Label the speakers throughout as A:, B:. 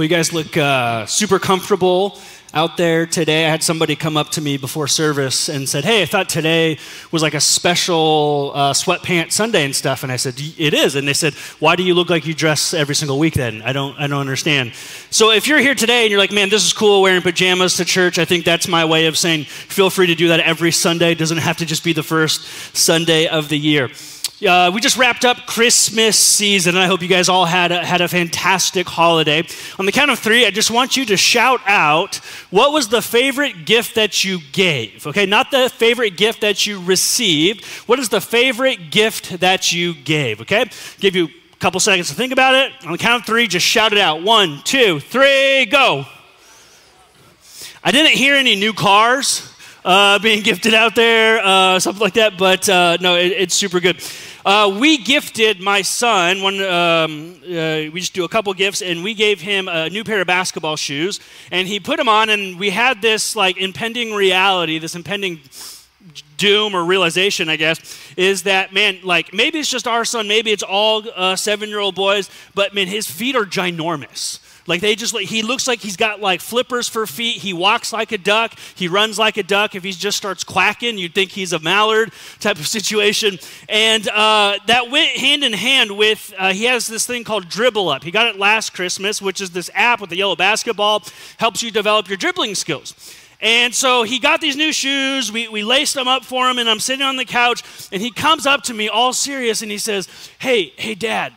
A: Well, you guys look uh, super comfortable out there today. I had somebody come up to me before service and said, Hey, I thought today was like a special uh, sweatpants Sunday and stuff. And I said, It is. And they said, Why do you look like you dress every single week then? I don't, I don't understand. So if you're here today and you're like, Man, this is cool wearing pajamas to church, I think that's my way of saying, Feel free to do that every Sunday. It doesn't have to just be the first Sunday of the year. Uh, we just wrapped up Christmas season, and I hope you guys all had a, had a fantastic holiday. On the count of three, I just want you to shout out what was the favorite gift that you gave. Okay, not the favorite gift that you received. What is the favorite gift that you gave? Okay, give you a couple seconds to think about it. On the count of three, just shout it out. One, two, three, go. I didn't hear any new cars uh, being gifted out there, uh, something like that, but uh, no, it, it's super good. Uh, we gifted my son one. Um, uh, we just do a couple gifts, and we gave him a new pair of basketball shoes, and he put them on, and we had this like impending reality, this impending doom or realization, I guess, is that man, like maybe it's just our son, maybe it's all uh, seven-year-old boys, but man, his feet are ginormous. Like they just, he looks like he's got like flippers for feet. He walks like a duck. He runs like a duck. If he just starts quacking, you'd think he's a mallard type of situation. And uh, that went hand in hand with, uh, he has this thing called Dribble Up. He got it last Christmas, which is this app with the yellow basketball, helps you develop your dribbling skills. And so he got these new shoes. We, we laced them up for him, and I'm sitting on the couch, and he comes up to me all serious, and he says, Hey, hey, dad,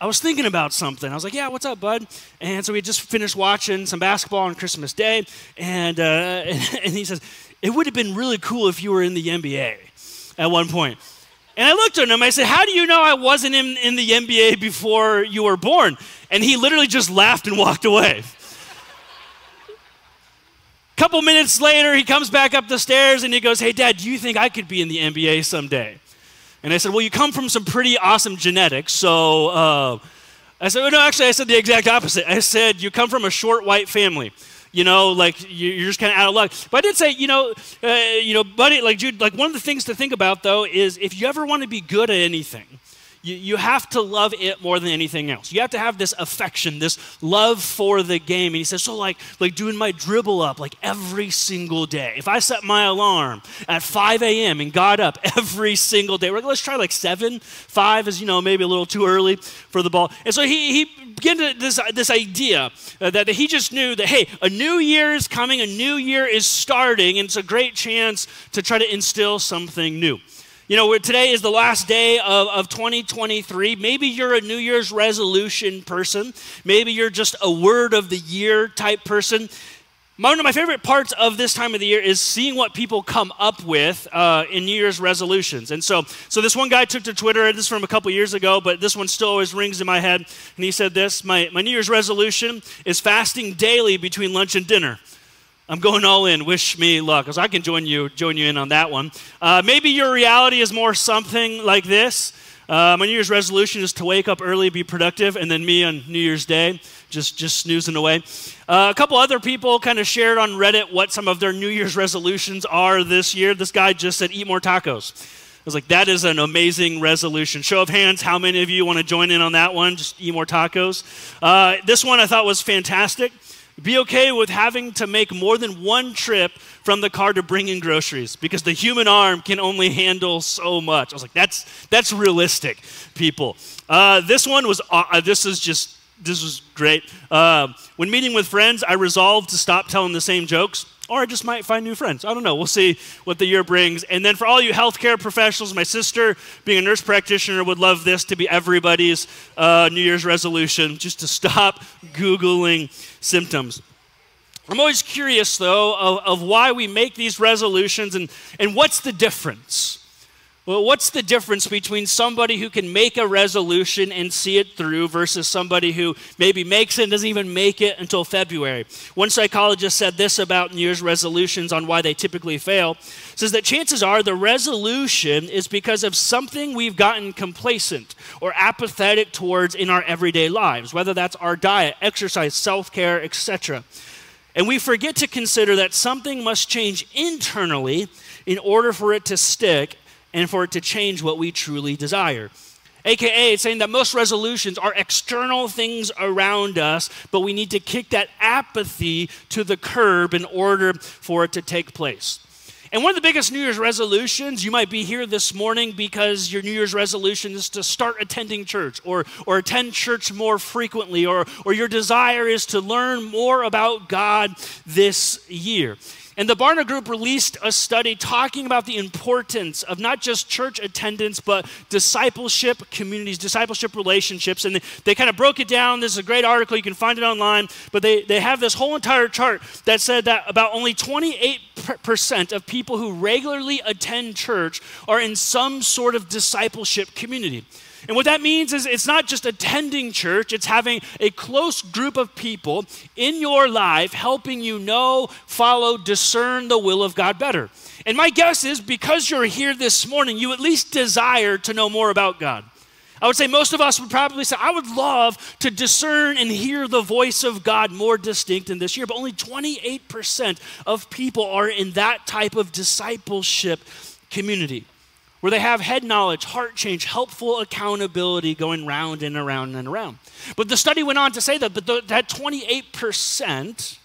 A: I was thinking about something. I was like, yeah, what's up, bud? And so we just finished watching some basketball on Christmas Day. And, uh, and he says, it would have been really cool if you were in the NBA at one point. And I looked at him. I said, How do you know I wasn't in, in the NBA before you were born? And he literally just laughed and walked away. A couple minutes later, he comes back up the stairs and he goes, Hey, Dad, do you think I could be in the NBA someday? And I said, Well, you come from some pretty awesome genetics. So uh, I said, well, No, actually, I said the exact opposite. I said, You come from a short white family. You know, like you're just kind of out of luck. But I did say, you know, uh, you know, buddy, like Jude, like one of the things to think about though is if you ever want to be good at anything, you, you have to love it more than anything else. You have to have this affection, this love for the game. And he says, so like, like doing my dribble up like every single day. If I set my alarm at 5 a.m. and got up every single day, like, let's try like seven. Five is, you know, maybe a little too early for the ball. And so he, he began to this, this idea uh, that he just knew that, hey, a new year is coming, a new year is starting, and it's a great chance to try to instill something new. You know, today is the last day of, of 2023. Maybe you're a New Year's resolution person. Maybe you're just a word of the year type person. One of my favorite parts of this time of the year is seeing what people come up with uh, in New Year's resolutions. And so, so this one guy took to Twitter, this is from a couple years ago, but this one still always rings in my head. And he said this My, my New Year's resolution is fasting daily between lunch and dinner. I'm going all in. Wish me luck, because I can join you, join you in on that one. Uh, maybe your reality is more something like this. Uh, my New Year's resolution is to wake up early, be productive, and then me on New Year's Day, just just snoozing away. Uh, a couple other people kind of shared on Reddit what some of their New Year's resolutions are this year. This guy just said, "Eat more tacos." I was like, that is an amazing resolution. Show of hands, how many of you want to join in on that one? Just eat more tacos. Uh, this one I thought was fantastic. Be okay with having to make more than one trip from the car to bring in groceries because the human arm can only handle so much. I was like, that's, that's realistic, people. Uh, this one was, uh, this is just, this was great. Uh, when meeting with friends, I resolved to stop telling the same jokes or I just might find new friends. I don't know. We'll see what the year brings. And then for all you healthcare professionals, my sister, being a nurse practitioner, would love this to be everybody's uh, New Year's resolution, just to stop Googling symptoms. I'm always curious, though, of, of why we make these resolutions and, and what's the difference. Well, what's the difference between somebody who can make a resolution and see it through versus somebody who maybe makes it and doesn't even make it until February? One psychologist said this about New Year's resolutions on why they typically fail. Says that chances are the resolution is because of something we've gotten complacent or apathetic towards in our everyday lives, whether that's our diet, exercise, self-care, etc. And we forget to consider that something must change internally in order for it to stick and for it to change what we truly desire. AKA, it's saying that most resolutions are external things around us, but we need to kick that apathy to the curb in order for it to take place. And one of the biggest New Year's resolutions, you might be here this morning because your New Year's resolution is to start attending church or, or attend church more frequently, or, or your desire is to learn more about God this year. And the Barna Group released a study talking about the importance of not just church attendance, but discipleship communities, discipleship relationships. And they, kind of broke it down. This is a great article. You can find it online. But they, they have this whole entire chart that said that about only 28% of people who regularly attend church are in some sort of discipleship community. And what that means is it's not just attending church, it's having a close group of people in your life helping you know, follow, discern the will of God better. And my guess is because you're here this morning, you at least desire to know more about God. I would say most of us would probably say, I would love to discern and hear the voice of God more distinct in this year, but only 28% of people are in that type of discipleship community where they have head knowledge, heart change, helpful accountability going round and around and around. But the study went on to say that, but that 28%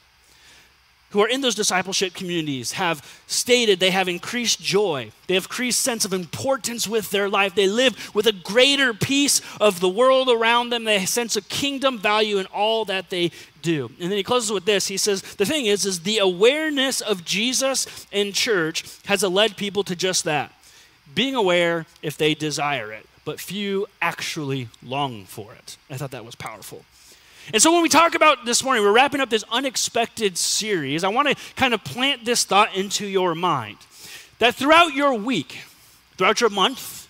A: who are in those discipleship communities have stated they have increased joy. They have increased sense of importance with their life. They live with a greater peace of the world around them. They sense a kingdom value in all that they do. And then he closes with this. He says, the thing is, is the awareness of Jesus in church has led people to just that being aware if they desire it, but few actually long for it. I thought that was powerful. And so, when we talk about this morning, we're wrapping up this unexpected series. I want to kind of plant this thought into your mind that throughout your week, throughout your month,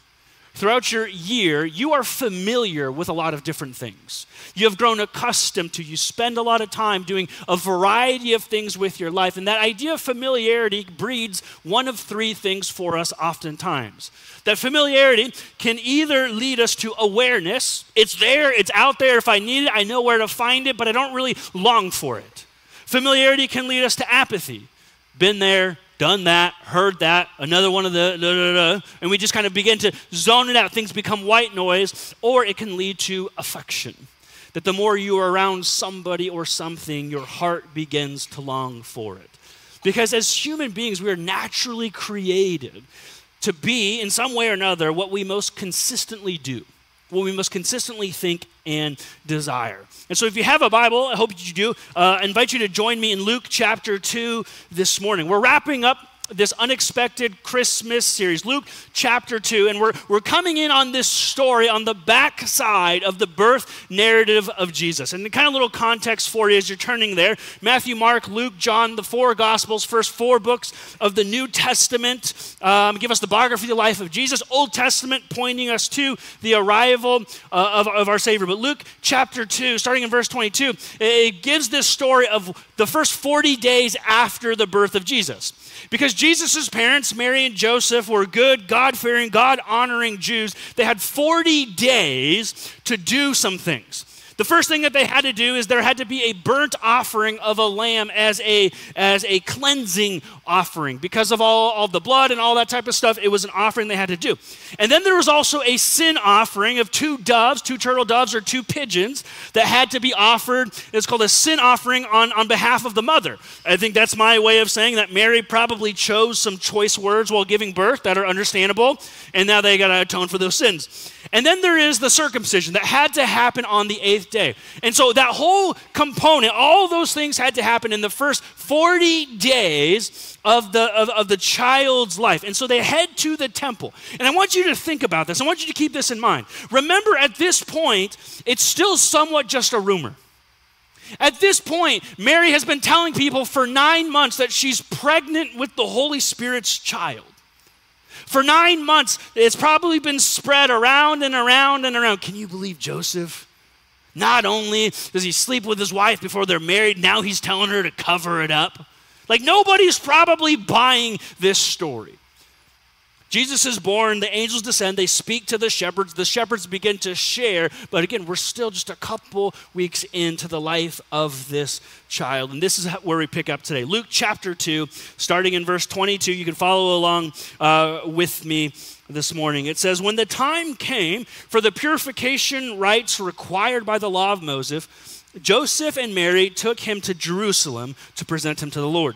A: throughout your year, you are familiar with a lot of different things. You have grown accustomed to, you spend a lot of time doing a variety of things with your life. And that idea of familiarity breeds one of three things for us oftentimes. That familiarity can either lead us to awareness, it's there, it's out there. If I need it, I know where to find it, but I don't really long for it. Familiarity can lead us to apathy. Been there, done that, heard that, another one of the, and we just kind of begin to zone it out. Things become white noise, or it can lead to affection. That the more you are around somebody or something, your heart begins to long for it. Because as human beings, we are naturally created to be, in some way or another, what we most consistently do what we must consistently think and desire. And so, if you have a Bible, I hope you do, uh, I invite you to join me in Luke chapter 2 this morning. We're wrapping up this unexpected Christmas series, Luke chapter 2. And we're, we're coming in on this story on the back side of the birth narrative of Jesus. And the kind of little context for you as you're turning there Matthew, Mark, Luke, John, the four Gospels, first four books of the New Testament um, give us the biography of the life of Jesus, Old Testament pointing us to the arrival uh, of, of our Savior. But Luke chapter 2, starting in verse 22, it gives this story of the first 40 days after the birth of Jesus. Because Jesus' parents, Mary and Joseph, were good, God fearing, God honoring Jews. They had 40 days to do some things. The first thing that they had to do is there had to be a burnt offering of a lamb as a, as a cleansing offering. Because of all, all the blood and all that type of stuff, it was an offering they had to do. And then there was also a sin offering of two doves, two turtle doves or two pigeons that had to be offered. It's called a sin offering on, on behalf of the mother. I think that's my way of saying that Mary probably chose some choice words while giving birth that are understandable, and now they got to atone for those sins. And then there is the circumcision that had to happen on the eighth day. And so that whole component, all those things had to happen in the first 40 days of the, of, of the child's life. And so they head to the temple. And I want you to think about this. I want you to keep this in mind. Remember, at this point, it's still somewhat just a rumor. At this point, Mary has been telling people for nine months that she's pregnant with the Holy Spirit's child. For nine months, it's probably been spread around and around and around. Can you believe Joseph? Not only does he sleep with his wife before they're married, now he's telling her to cover it up. Like nobody's probably buying this story. Jesus is born, the angels descend, they speak to the shepherds, the shepherds begin to share, but again, we're still just a couple weeks into the life of this child. And this is where we pick up today. Luke chapter 2, starting in verse 22. You can follow along uh, with me this morning. It says, When the time came for the purification rites required by the law of Moses, Joseph and Mary took him to Jerusalem to present him to the Lord.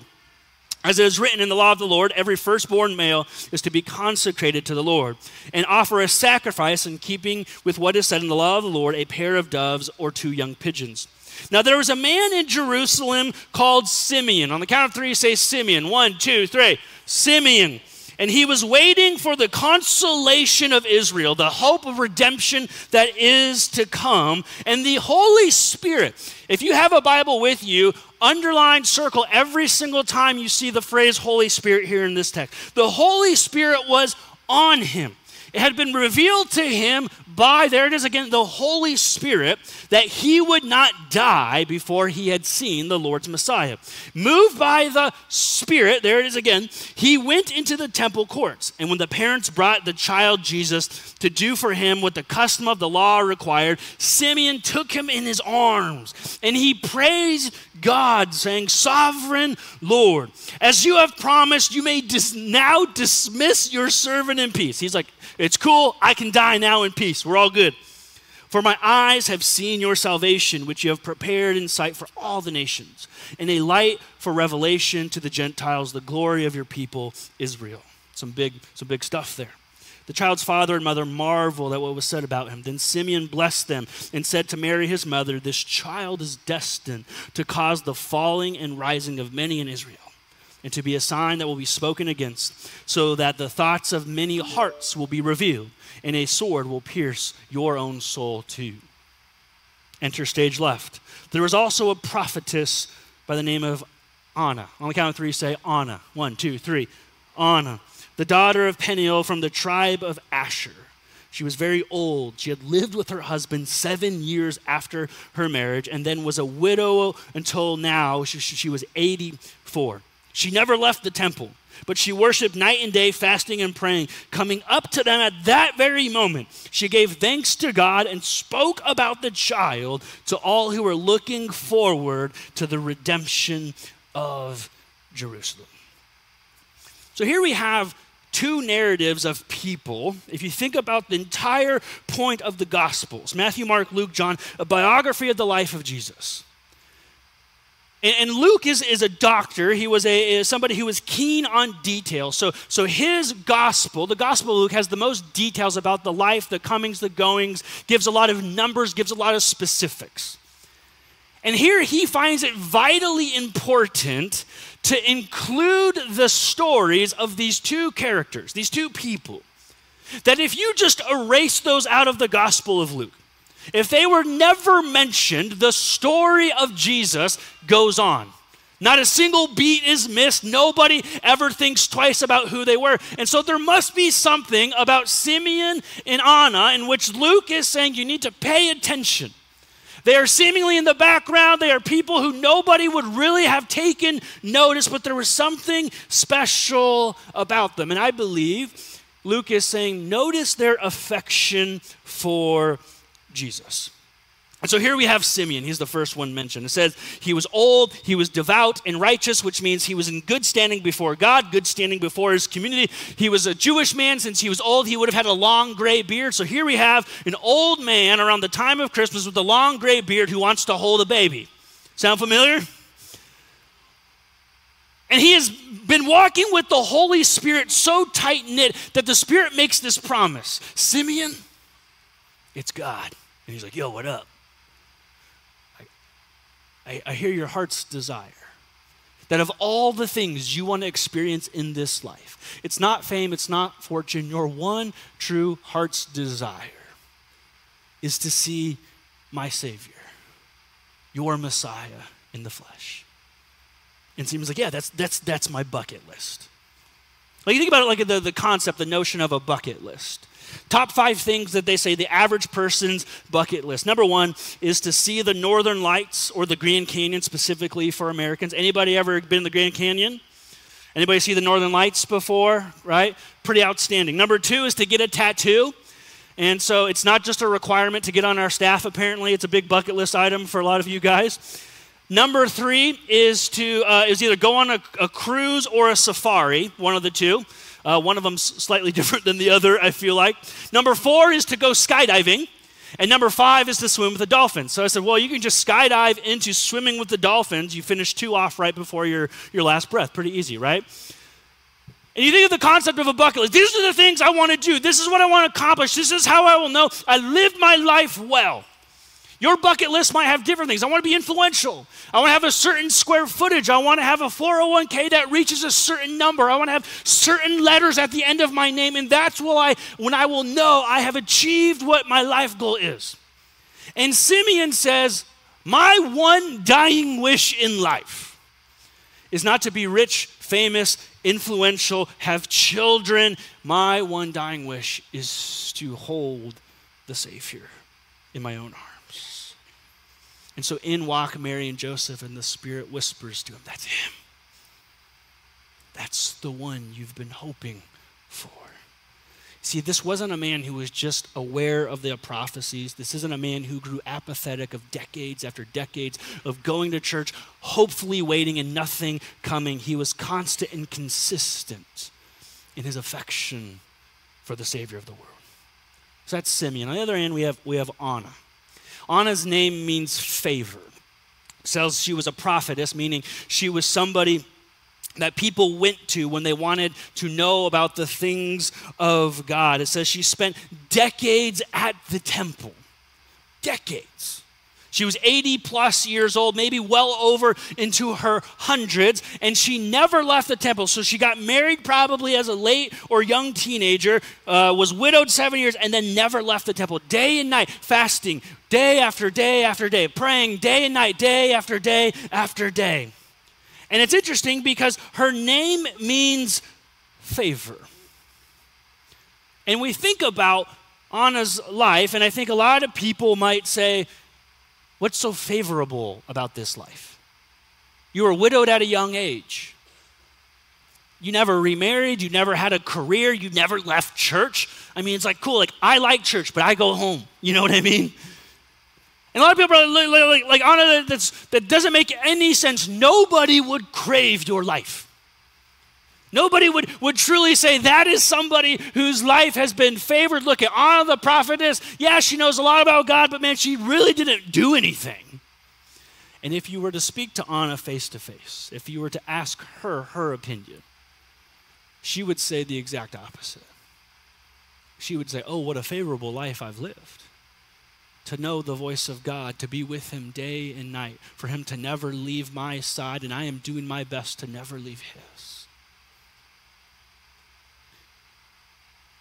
A: As it is written in the law of the Lord, every firstborn male is to be consecrated to the Lord and offer a sacrifice in keeping with what is said in the law of the Lord a pair of doves or two young pigeons. Now there was a man in Jerusalem called Simeon. On the count of three, say Simeon. One, two, three. Simeon. And he was waiting for the consolation of Israel, the hope of redemption that is to come. And the Holy Spirit, if you have a Bible with you, underline, circle every single time you see the phrase Holy Spirit here in this text. The Holy Spirit was on him. It had been revealed to him by, there it is again, the Holy Spirit, that he would not die before he had seen the Lord's Messiah. Moved by the Spirit, there it is again, he went into the temple courts. And when the parents brought the child Jesus to do for him what the custom of the law required, Simeon took him in his arms and he praised God, saying, Sovereign Lord, as you have promised, you may dis- now dismiss your servant in peace. He's like, It's cool. I can die now in peace. We're all good. For my eyes have seen your salvation, which you have prepared in sight for all the nations, and a light for revelation to the Gentiles, the glory of your people, Israel. Some big, some big stuff there. The child's father and mother marveled at what was said about him. Then Simeon blessed them and said to Mary, his mother, This child is destined to cause the falling and rising of many in Israel, and to be a sign that will be spoken against, so that the thoughts of many hearts will be revealed, and a sword will pierce your own soul too. Enter stage left. There was also a prophetess by the name of Anna. On the count of three, say Anna. One, two, three. Anna the daughter of Peniel from the tribe of Asher. She was very old. She had lived with her husband seven years after her marriage and then was a widow until now. She, she, was 84. She never left the temple, but she worshiped night and day, fasting and praying. Coming up to them at that very moment, she gave thanks to God and spoke about the child to all who were looking forward to the redemption of Jerusalem. So here we have two narratives of people. If you think about the entire point of the Gospels Matthew, Mark, Luke, John, a biography of the life of Jesus. And, Luke is, is a doctor. He was a, somebody who was keen on detail. So, so his gospel, the gospel of Luke, has the most details about the life, the comings, the goings, gives a lot of numbers, gives a lot of specifics. And here he finds it vitally important to include the stories of these two characters, these two people, that if you just erase those out of the Gospel of Luke, if they were never mentioned, the story of Jesus goes on. Not a single beat is missed. Nobody ever thinks twice about who they were. And so there must be something about Simeon and Anna in which Luke is saying you need to pay attention. They are seemingly in the background. They are people who nobody would really have taken notice, but there was something special about them. And I believe Luke is saying, notice their affection for Jesus. And so here we have Simeon. He's the first one mentioned. It says he was old, he was devout and righteous, which means he was in good standing before God, good standing before his community. He was a Jewish man. Since he was old, he would have had a long gray beard. So here we have an old man around the time of Christmas with a long gray beard who wants to hold a baby. Sound familiar? And he has been walking with the Holy Spirit so tight knit that the Spirit makes this promise Simeon, it's God. And he's like, yo, what up? I, I hear your heart's desire. That of all the things you want to experience in this life, it's not fame, it's not fortune, your one true heart's desire is to see my Savior, your Messiah in the flesh. And seems like, yeah, that's, that's, that's my bucket list. Like you think about it like the, the concept, the notion of a bucket list. Top five things that they say the average person's bucket list. Number one is to see the northern lights or the Grand Canyon specifically for Americans. Anybody ever been in the Grand Canyon? Anybody see the northern lights before? Right? Pretty outstanding. Number two is to get a tattoo. And so it's not just a requirement to get on our staff, apparently. It's a big bucket list item for a lot of you guys. Number three is to uh, is either go on a, a cruise or a safari, one of the two. Uh, one of them's slightly different than the other, I feel like. Number four is to go skydiving. And number five is to swim with the dolphins. So I said, well, you can just skydive into swimming with the dolphins. You finish two off right before your, your last breath. Pretty easy, right? And you think of the concept of a bucket list. These are the things I want to do. This is what I want to accomplish. This is how I will know I lived my life well. Your bucket list might have different things. I want to be influential. I want to have a certain square footage. I want to have a 401k that reaches a certain number. I want to have certain letters at the end of my name. And that's what I, when I will know I have achieved what my life goal is. And Simeon says, My one dying wish in life is not to be rich, famous, influential, have children. My one dying wish is to hold the Savior in my own heart. And so in walk Mary and Joseph, and the Spirit whispers to him, That's him. That's the one you've been hoping for. See, this wasn't a man who was just aware of the prophecies. This isn't a man who grew apathetic of decades after decades of going to church, hopefully waiting and nothing coming. He was constant and consistent in his affection for the Savior of the world. So that's Simeon. On the other hand, we have, we have Anna. Anna's name means favor. It says she was a prophetess, meaning she was somebody that people went to when they wanted to know about the things of God. It says she spent decades at the temple. Decades. She was 80 plus years old, maybe well over into her hundreds, and she never left the temple. So she got married probably as a late or young teenager, uh, was widowed seven years, and then never left the temple. Day and night, fasting, day after day after day, praying day and night, day after day after day. And it's interesting because her name means favor. And we think about Anna's life, and I think a lot of people might say, What's so favorable about this life? You were widowed at a young age. You never remarried. You never had a career. You never left church. I mean, it's like, cool, like, I like church, but I go home. You know what I mean? And a lot of people are like, like, like it, that's, that doesn't make any sense. Nobody would crave your life. Nobody would, would truly say that is somebody whose life has been favored. Look at Anna the prophetess. Yeah, she knows a lot about God, but man, she really didn't do anything. And if you were to speak to Anna face to face, if you were to ask her her opinion, she would say the exact opposite. She would say, Oh, what a favorable life I've lived. To know the voice of God, to be with Him day and night, for Him to never leave my side, and I am doing my best to never leave His.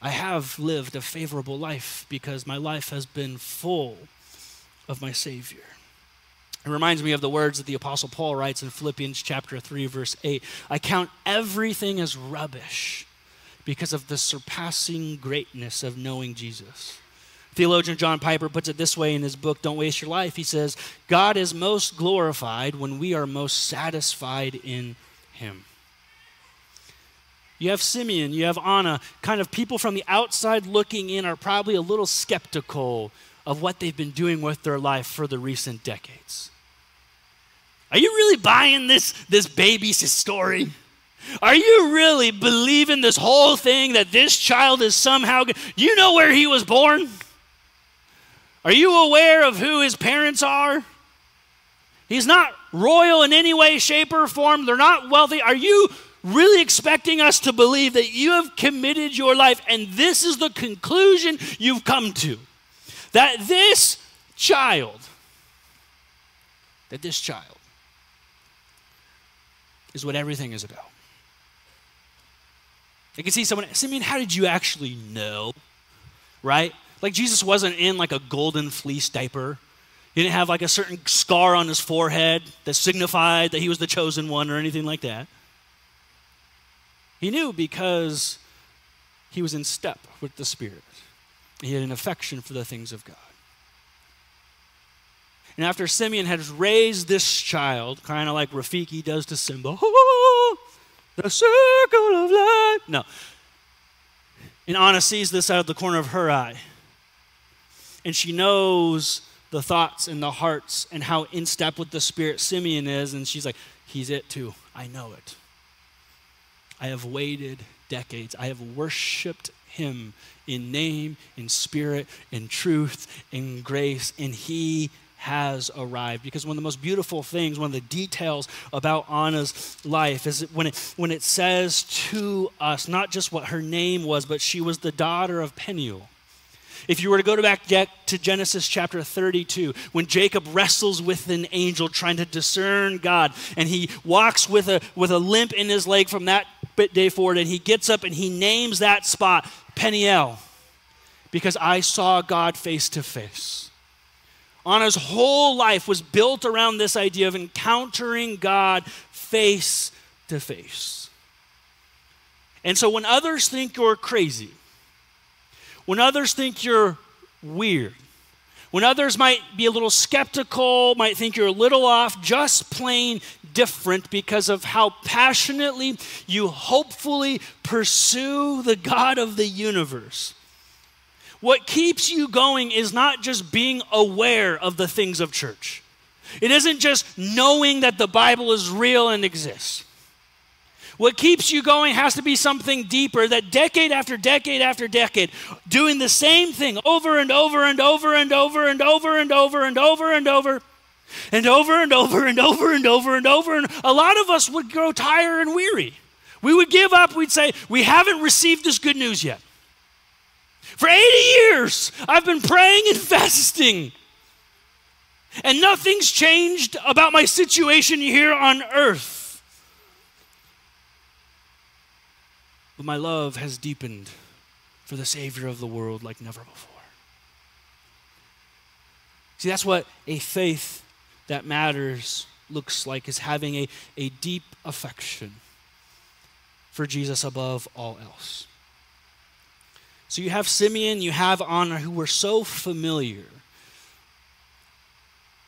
A: I have lived a favorable life because my life has been full of my Savior. It reminds me of the words that the Apostle Paul writes in Philippians chapter 3, verse 8. I count everything as rubbish because of the surpassing greatness of knowing Jesus. Theologian John Piper puts it this way in his book, Don't Waste Your Life. He says, God is most glorified when we are most satisfied in Him. You have Simeon, you have Anna, kind of people from the outside looking in are probably a little skeptical of what they've been doing with their life for the recent decades. Are you really buying this, this baby's story? Are you really believing this whole thing that this child is somehow. Do you know where he was born? Are you aware of who his parents are? He's not royal in any way, shape, or form. They're not wealthy. Are you really expecting us to believe that you have committed your life and this is the conclusion you've come to. That this child, that this child is what everything is about. I can see someone, I mean, how did you actually know? Right? Like Jesus wasn't in like a golden fleece diaper. He didn't have like a certain scar on his forehead that signified that he was the chosen one or anything like that. He knew because he was in step with the Spirit. He had an affection for the things of God. And after Simeon had raised this child, kind of like Rafiki does to Simba, the circle of life. No. And Anna sees this out of the corner of her eye. And she knows the thoughts and the hearts and how in step with the Spirit Simeon is. And she's like, He's it too. I know it. I have waited decades. I have worshiped him in name, in spirit, in truth, in grace, and he has arrived. Because one of the most beautiful things, one of the details about Anna's life is when it, when it says to us not just what her name was, but she was the daughter of Peniel. If you were to go back to Genesis chapter 32, when Jacob wrestles with an angel trying to discern God, and he walks with a, with a limp in his leg from that day forward, and he gets up and he names that spot Peniel, because I saw God face to face. Anna's whole life was built around this idea of encountering God face to face. And so when others think you're crazy, when others think you're weird, when others might be a little skeptical, might think you're a little off, just plain different because of how passionately you hopefully pursue the God of the universe. What keeps you going is not just being aware of the things of church. It isn't just knowing that the Bible is real and exists. What keeps you going has to be something deeper that decade after decade after decade, doing the same thing over and over and over and over and over and over and over and over. And over and over and over and over and over. And over. And a lot of us would grow tired and weary. We would give up. We'd say, We haven't received this good news yet. For 80 years, I've been praying and fasting. And nothing's changed about my situation here on earth. But my love has deepened for the Savior of the world like never before. See, that's what a faith that matters looks like, is having a, a deep affection for Jesus above all else. So you have Simeon, you have Anna, who were so familiar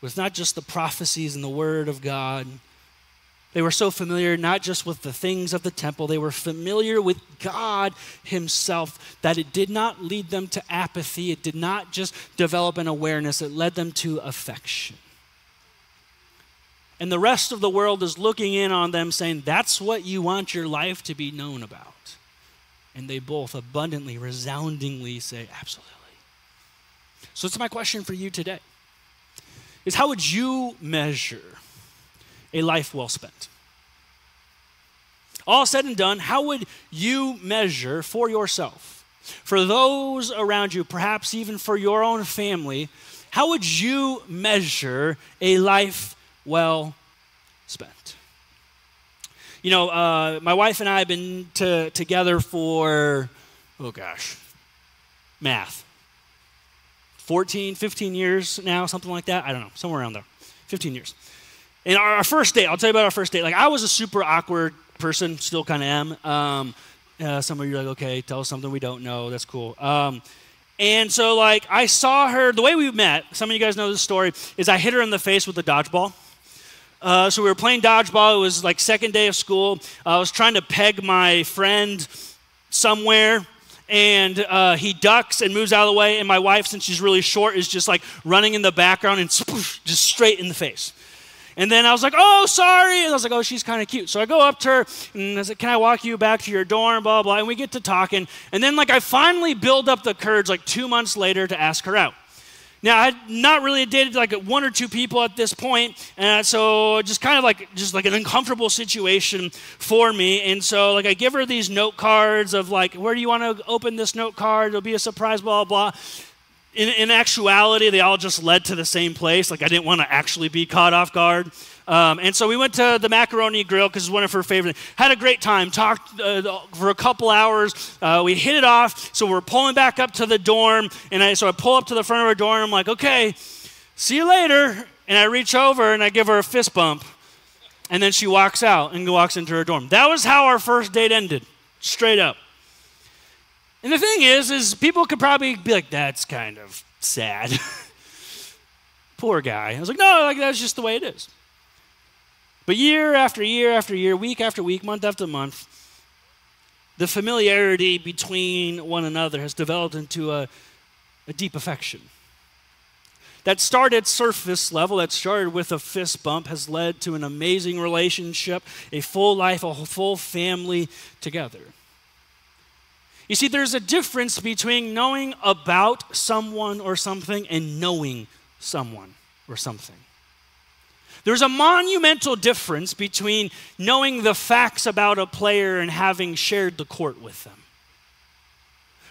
A: with not just the prophecies and the word of God. They were so familiar not just with the things of the temple, they were familiar with God Himself that it did not lead them to apathy. It did not just develop an awareness, it led them to affection. And the rest of the world is looking in on them saying, That's what you want your life to be known about. And they both abundantly, resoundingly say, Absolutely. So it's my question for you today is how would you measure a life well spent? All said and done, how would you measure for yourself, for those around you, perhaps even for your own family, how would you measure a life well spent? You know, uh, my wife and I have been to, together for, oh gosh, math. 14, 15 years now, something like that. I don't know, somewhere around there. 15 years. And our, our first date, I'll tell you about our first date. Like, I was a super awkward person, still kind of am. Um, uh, some of you are like, okay, tell us something we don't know. That's cool. Um, and so, like, I saw her, the way we met, some of you guys know this story, is I hit her in the face with a dodgeball. Uh, so we were playing dodgeball. It was like second day of school. Uh, I was trying to peg my friend somewhere, and uh, he ducks and moves out of the way. And my wife, since she's really short, is just like running in the background and spoosh, just straight in the face. And then I was like, oh, sorry. And I was like, oh, she's kind of cute. So I go up to her and I said, can I walk you back to your dorm, blah, blah. And we get to talking. And then, like, I finally build up the courage, like, two months later to ask her out. Now, I had not really dated like one or two people at this point, and so just kind of like just like an uncomfortable situation for me. And so, like, I give her these note cards of like, where do you want to open this note card? It'll be a surprise, blah blah. In, in actuality, they all just led to the same place. Like, I didn't want to actually be caught off guard. Um, and so we went to the Macaroni Grill because it's one of her favorite. Had a great time. Talked uh, for a couple hours. Uh, we hit it off. So we're pulling back up to the dorm, and I, so I pull up to the front of our dorm. I'm like, okay, see you later. And I reach over and I give her a fist bump, and then she walks out and walks into her dorm. That was how our first date ended, straight up. And the thing is, is people could probably be like, that's kind of sad. Poor guy. I was like, no, like that's just the way it is. But year after year after year, week after week, month after month, the familiarity between one another has developed into a, a deep affection. That started surface level, that started with a fist bump, has led to an amazing relationship, a full life, a full family together. You see, there's a difference between knowing about someone or something and knowing someone or something. There's a monumental difference between knowing the facts about a player and having shared the court with them.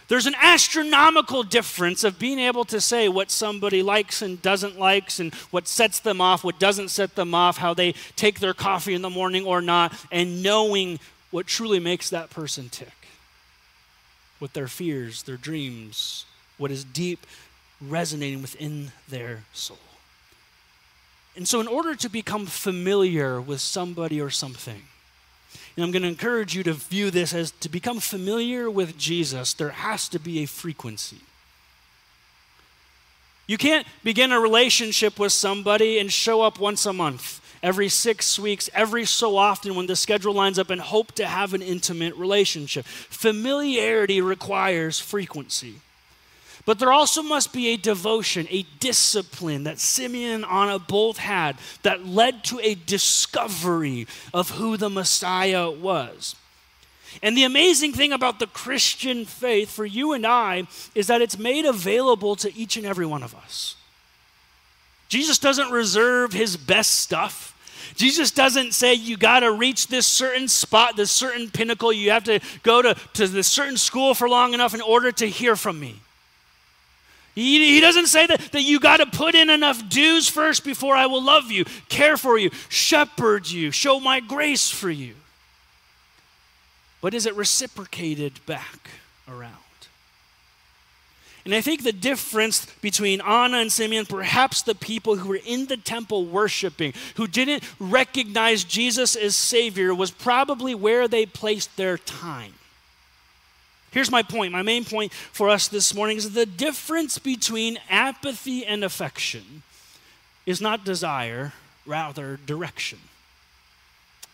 A: There's an astronomical difference of being able to say what somebody likes and doesn't likes and what sets them off, what doesn't set them off, how they take their coffee in the morning or not, and knowing what truly makes that person tick. What their fears, their dreams, what is deep resonating within their soul. And so, in order to become familiar with somebody or something, and I'm going to encourage you to view this as to become familiar with Jesus, there has to be a frequency. You can't begin a relationship with somebody and show up once a month, every six weeks, every so often when the schedule lines up and hope to have an intimate relationship. Familiarity requires frequency. But there also must be a devotion, a discipline that Simeon and Anna both had that led to a discovery of who the Messiah was. And the amazing thing about the Christian faith for you and I is that it's made available to each and every one of us. Jesus doesn't reserve his best stuff. Jesus doesn't say you got to reach this certain spot, this certain pinnacle. You have to go to, to this certain school for long enough in order to hear from me. He, he doesn't say that, that you got to put in enough dues first before I will love you, care for you, shepherd you, show my grace for you. But is it reciprocated back around? And I think the difference between Anna and Simeon, perhaps the people who were in the temple worshiping, who didn't recognize Jesus as Savior, was probably where they placed their time. Here's my point. My main point for us this morning is the difference between apathy and affection is not desire, rather direction.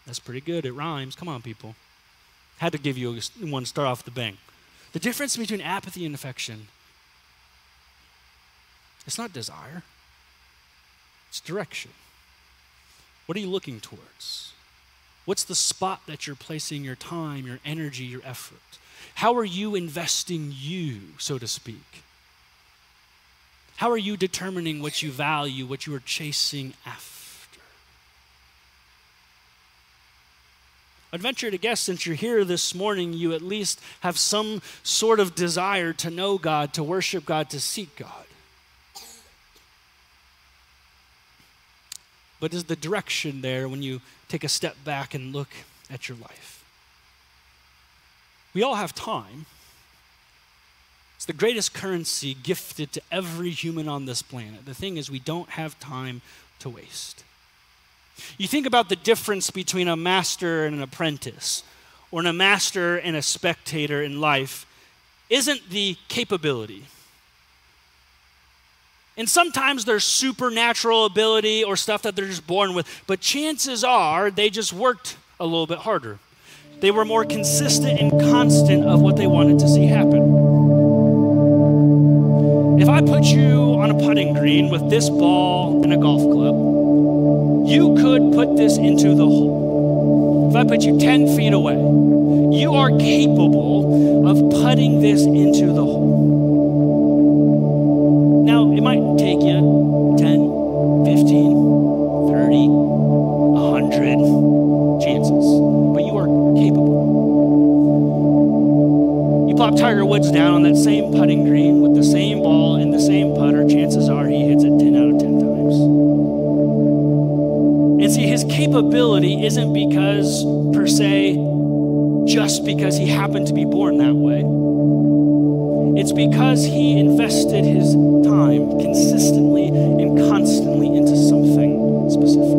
A: That's pretty good. It rhymes. Come on, people. Had to give you one start off the bang. The difference between apathy and affection it's not desire, it's direction. What are you looking towards? What's the spot that you're placing your time, your energy, your effort? How are you investing you, so to speak? How are you determining what you value, what you are chasing after? I'd venture to guess since you're here this morning, you at least have some sort of desire to know God, to worship God, to seek God. But is the direction there when you take a step back and look at your life? We all have time. It's the greatest currency gifted to every human on this planet. The thing is, we don't have time to waste. You think about the difference between a master and an apprentice, or a master and a spectator in life, isn't the capability. And sometimes there's supernatural ability or stuff that they're just born with, but chances are they just worked a little bit harder. They were more consistent and constant of what they wanted to see happen. If I put you on a putting green with this ball and a golf club, you could put this into the hole. If I put you 10 feet away, you are capable of putting this into the hole. Woods down on that same putting green with the same ball and the same putter, chances are he hits it 10 out of 10 times. And see, his capability isn't because, per se, just because he happened to be born that way. It's because he invested his time consistently and constantly into something specific.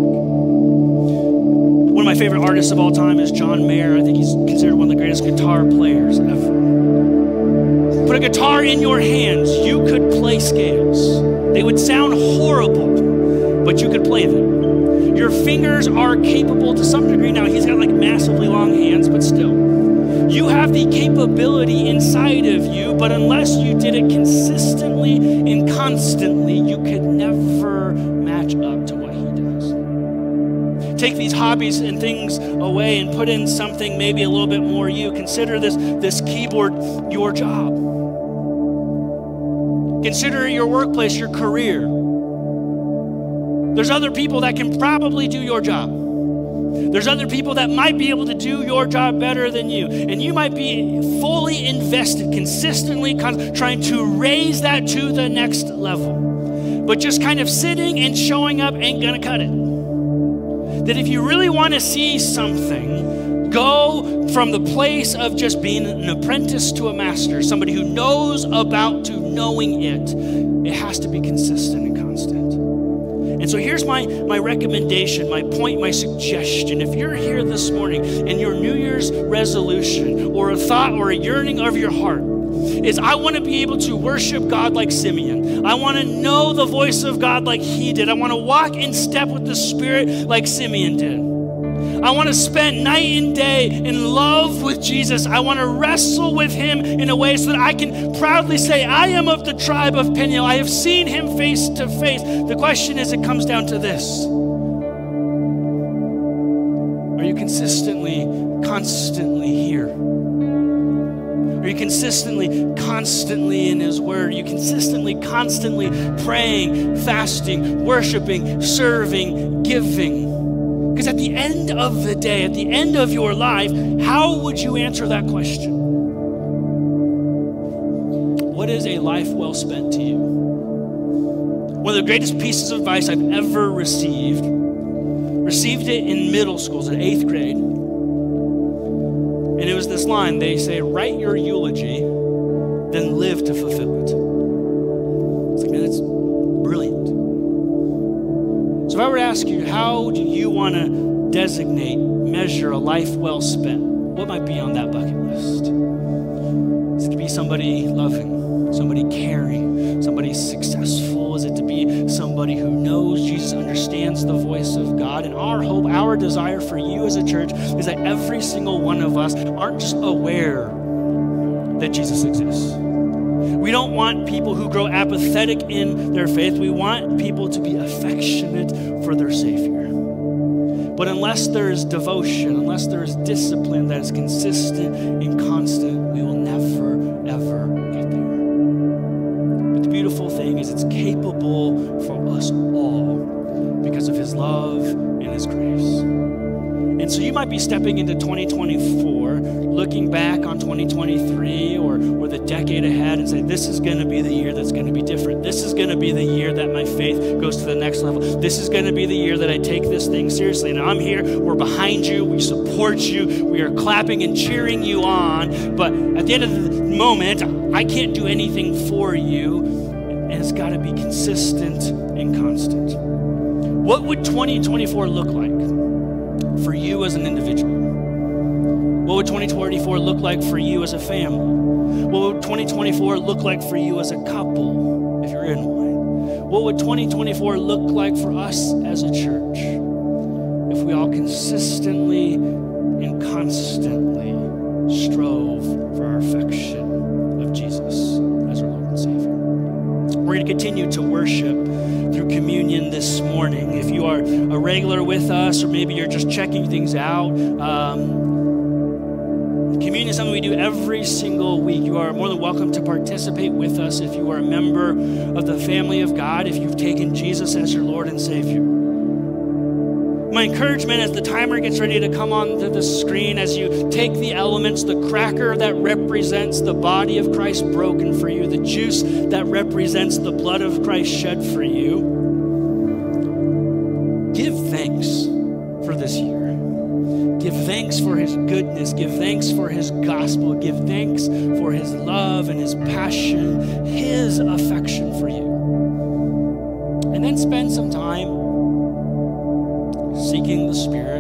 A: One of my favorite artists of all time is John Mayer. I think he's considered one of the greatest guitar players ever put a guitar in your hands, you could play scales. They would sound horrible, but you could play them. Your fingers are capable to some degree. Now, he's got like massively long hands, but still. You have the capability inside of you, but unless you did it consistently and constantly, you could never match up to what he does. take these hobbies and things away and put in something maybe a little bit more you. Consider this, this keyboard your job. Consider your workplace your career. There's other people that can probably do your job. There's other people that might be able to do your job better than you. And you might be fully invested, consistently trying to raise that to the next level. But just kind of sitting and showing up ain't gonna cut it. That if you really wanna see something, go from the place of just being an apprentice to a master, somebody who knows about to knowing it. It has to be consistent and constant. And so here's my, my recommendation, my point, my suggestion. If you're here this morning and your New Year's resolution or a thought or a yearning of your heart is I want to be able to worship God like Simeon. I want to know the voice of God like he did. I want to walk in step with the Spirit like Simeon did. I want to spend night and day in love with Jesus. I want to wrestle with him in a way so that I can proudly say, I am of the tribe of Peniel. I have seen him face to face. The question is, it comes down to this Are you consistently, constantly here? Are you consistently, constantly in His Word? Are you consistently, constantly praying, fasting, worshiping, serving, giving? Because at the end of the day, at the end of your life, how would you answer that question? What is a life well spent to you? One of the greatest pieces of advice I've ever received, received it in middle school, in eighth grade. And it was this line they say, write your eulogy, then live to fulfill it. It's like, man, that's so if I were to ask you, how do you want to designate, measure a life well spent? What might be on that bucket list? Is it to be somebody loving, somebody caring, somebody successful? Is it to be somebody who knows Jesus, understands the voice of God? And our hope, our desire for you as a church is that every single one of us aren't just aware that Jesus exists we don't want people who grow apathetic in their faith. We want people to be affectionate for their Savior. But unless there is devotion, unless there is discipline that is consistent and constant, we will never, ever get there. But the beautiful thing is, it's capable for us all because of His love and His grace. And so you might be stepping into 2024, ahead and say, This is going to be the year that's going to be different. This is going to be the year that my faith goes to the next level. This is going to be the year that I take this thing seriously. And I'm here, we're behind you, we support you, we are clapping and cheering you on. But at the end of the moment, I can't do anything for you, and it's got to be consistent and constant. What would 2024 look like? for you as an individual? What would 2024 look like for you as a family? What would 2024 look like for you as a couple, if you're in one? What would 2024 look like for us as a church if we all consistently and constantly strove for our affection of Jesus as our Lord and Savior? We're going to continue to worship through communion this morning. If you are a regular with us, or maybe you're just checking things out, um, every single week. You are more than welcome to participate with us if you are a member of the family of God, if you've taken Jesus as your Lord and Savior. My encouragement as the timer gets ready to come onto the screen, as you take the elements, the cracker that represents the body of Christ broken for you, the juice that represents the blood of Christ shed for you, Give thanks for his gospel. Give thanks for his love and his passion, his affection for you. And then spend some time seeking the Spirit,